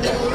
Gracias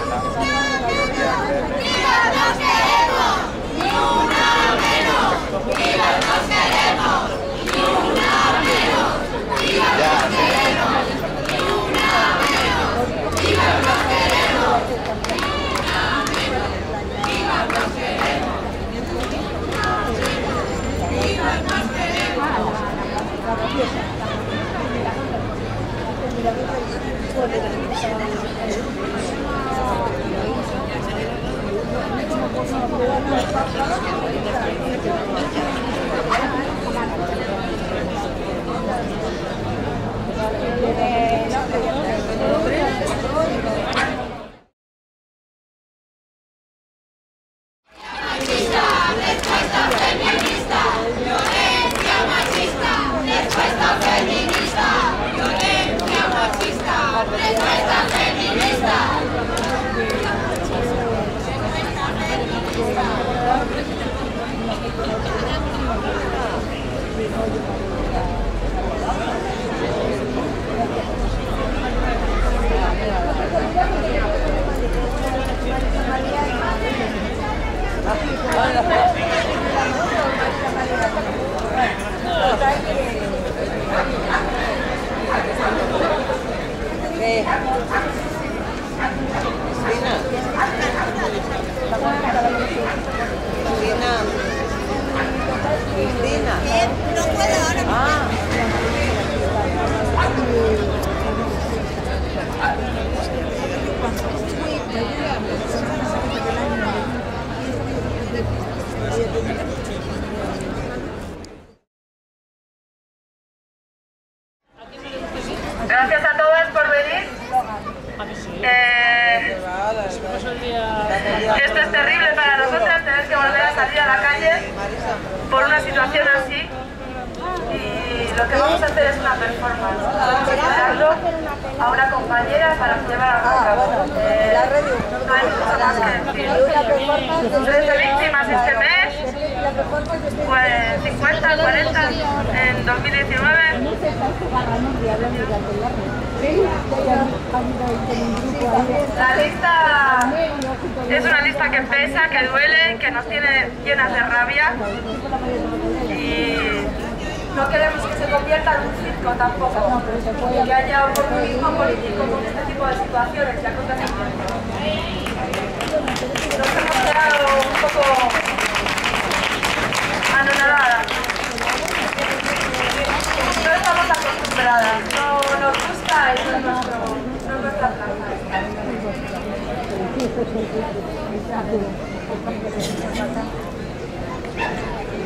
a una compañera para llevar a cabo. Eh, mucho más que decir. 13 víctimas este mes, pues 50, 40 en 2019. La lista es una lista que pesa, que duele, que nos tiene llenas de rabia y no queremos que se convierta en un circo tampoco, y que haya oportunismo político con este tipo de situaciones y acontecimientos. Nos hemos quedado un poco anonadadas. No estamos acostumbradas, no nos gusta y no es nuestro, no es nuestra plaza.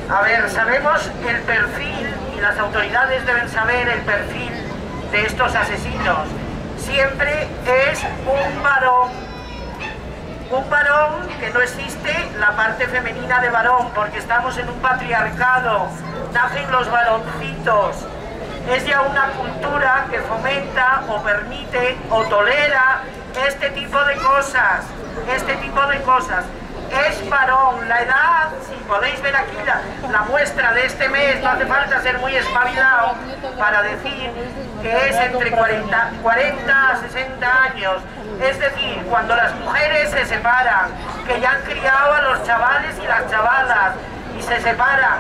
A ver, sabemos el perfil las autoridades deben saber el perfil de estos asesinos. Siempre es un varón, un varón que no existe la parte femenina de varón, porque estamos en un patriarcado, nacen los varoncitos. Es ya una cultura que fomenta o permite o tolera este tipo de cosas, este tipo de cosas es varón. La edad, si podéis ver aquí la, muestra de este mes, no hace falta ser muy espabilado para decir que es entre 40, 40 a 60 años. Es decir, cuando las mujeres se separan, que ya han criado a los chavales y las chavalas, se separan.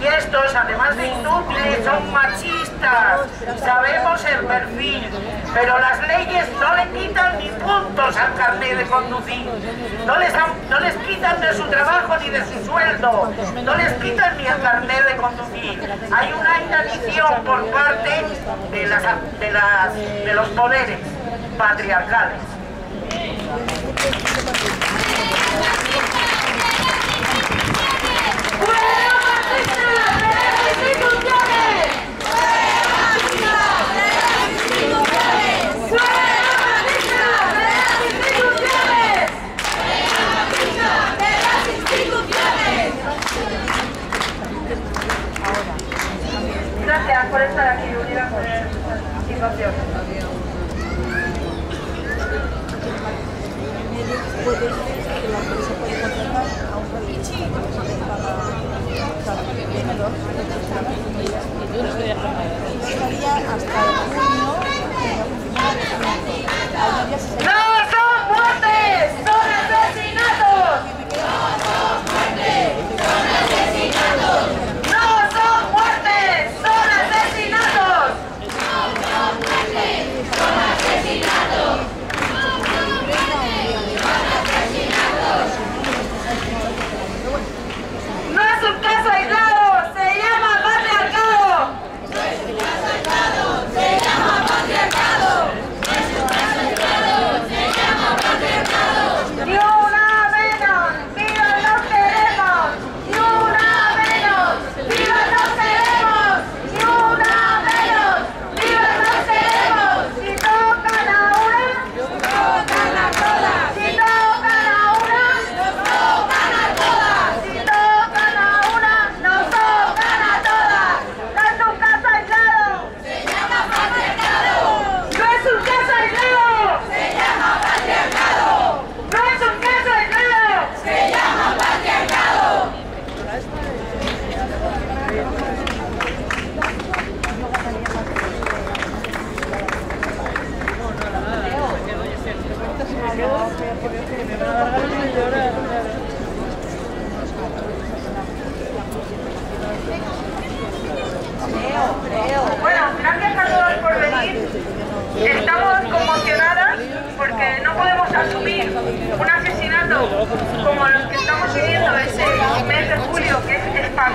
Y estos, además de inútiles, son machistas. Sabemos el perfil, pero las leyes no le quitan ni puntos al carnet de conducir. No les, no les quitan de su trabajo ni de su sueldo. No les quitan ni el carnet de conducir. Hay una inanición por parte de, las, de los poderes patriarcales.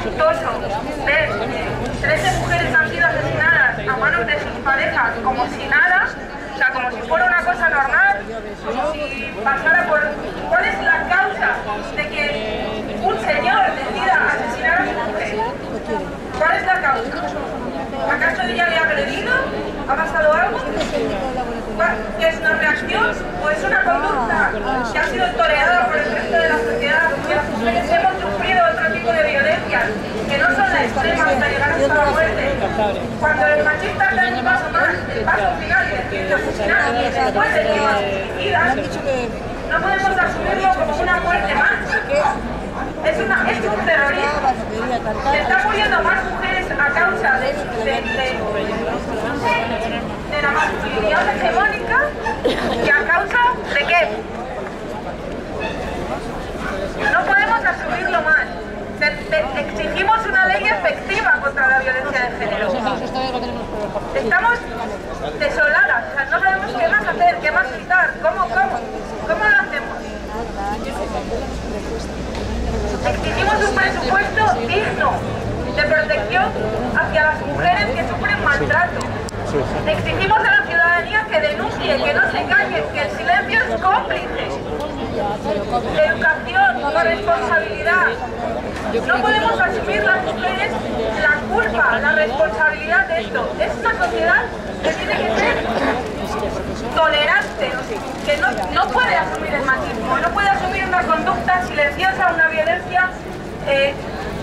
Ver que 13 mujeres han sido asesinadas a manos de sus parejas como si nada, o sea, como si fuera una cosa normal, como si pasara por... ¿Cuál es la causa de que un señor decida asesinar a su mujer? ¿Cuál es la causa? ¿Acaso ella le ha agredido? ¿Ha pasado algo? ¿Cuál- ¿Qué es una reacción o es una conducta que ha sido tolerada por el resto de la sociedad? Que las mujeres hemos sufrido otro tipo de violencias que no son la extrema hasta llegar hasta la muerte. Cuando el machista da un paso más, el paso final y no podemos asumirlo como una muerte más. Es, una, es un terrorista. Se están muriendo más mujeres a causa de, de, de- de la masculinidad hegemónica que a causa de qué. No podemos asumirlo más. Exigimos una ley efectiva contra la violencia de género. Estamos desoladas, o sea, no sabemos qué más hacer, qué más quitar, cómo, cómo, cómo lo hacemos. Exigimos un presupuesto digno de protección hacia las mujeres que sufren maltrato. Exigimos a la ciudadanía que denuncie, que no se calle, que el silencio es cómplice. educación, la responsabilidad. No podemos asumir las mujeres la culpa, la responsabilidad de esto. Es una sociedad que tiene que ser tolerante, que no, no puede asumir el machismo, no puede asumir una conducta silenciosa, una violencia eh,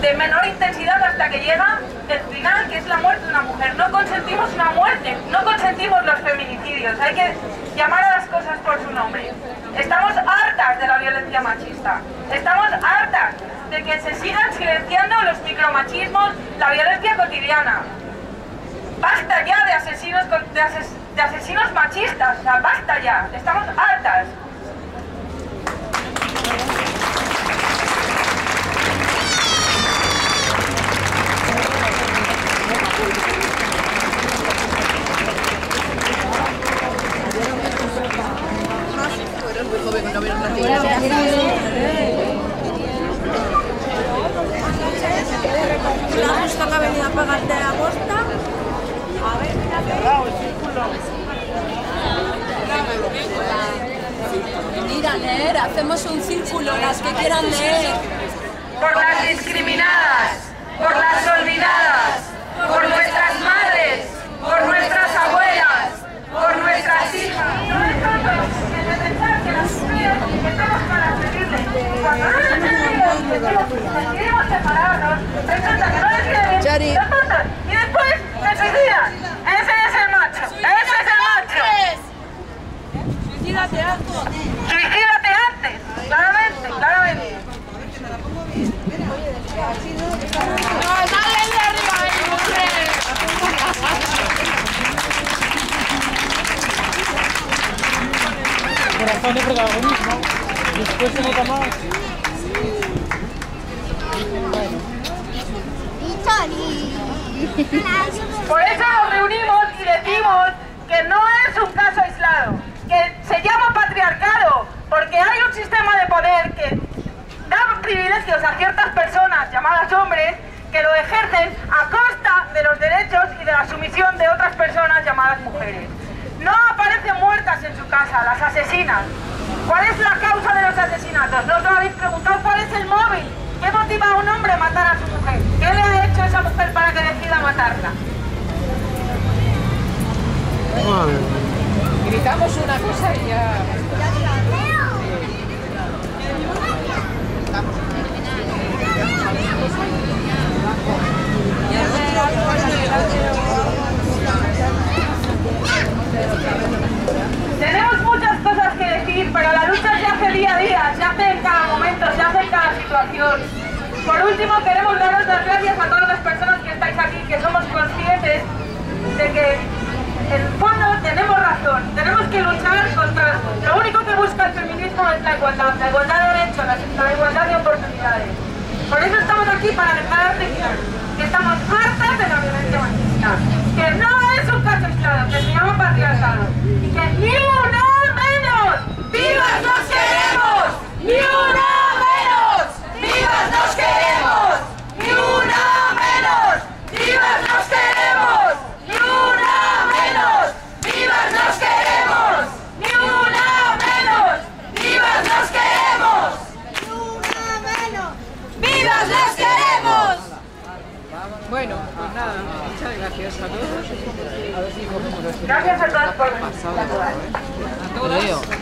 de menor intensidad hasta que llega el final, que es la muerte de una mujer. No consentimos una muerte, no consentimos los feminicidios. Hay que llamar a las cosas por su nombre. Estamos hartas de la violencia machista. Estamos hartas de que se sigan silenciando los micromachismos, la violencia cotidiana. Basta ya de asesinos, de, asesinos machistas, basta ya. Estamos hartas. Las que quieran leer. por las discriminadas, por las olvidadas, por nuestras madres, por nuestras abuelas, por nuestras hijas. No es tanto el de pensar que las mujeres estamos para servirles. Cuando no les servimos, que somos- decidimos separarnos, resulta que no les quieren, Chari. nos matan y después se suicidan. Ese es el macho, ese es el macho. Suicídate antes. Suicídate antes, claramente, claramente. ¡Dale de arriba ahí, mujer! Corazón de protagonismo. Después se nota más. Por eso nos reunimos y decimos que no es un caso aislado, que se llama patriarcado, porque hay un sistema de poder que da privilegios a ciertas personas llamadas hombres que lo ejercen a costa de los derechos y de la sumisión de otras personas llamadas mujeres. No aparecen muertas en su casa, las asesinas. ¿Cuál es la causa de los asesinatos? ¿No os lo habéis preguntado cuál es el móvil? ¿Qué motiva a un hombre a matar a su mujer? ¿Qué le ha hecho esa mujer para que decida matarla? Gritamos una cosa y ya. Tenemos muchas cosas que decir, pero la lucha se hace día a día, se hace en cada momento, se hace en cada Por último, queremos daros las gracias a todas las personas que estáis aquí, que somos conscientes de que en fondo tenemos razón, tenemos que luchar contra... Lo único que busca el feminismo es la igualdad, la igualdad de derechos, la, igualdad de oportunidades. Por eso estamos aquí para declararte que estamos hartas de la violencia machista, que no es un caso aislado, que se llama patriarcado, y que ni una menos, ¡vivas nos queremos! ¡Ni una menos! ¡Vivas nos queremos! ¡Ni una menos! ¡Vivas nos queremos! ¡Ni una menos! ¡Vivas nos queremos! ¡Ni una menos! ¡Vivas nos queremos! ¡Vivas las queremos! Bueno, pues nada, muchas gracias a todos. Gracias a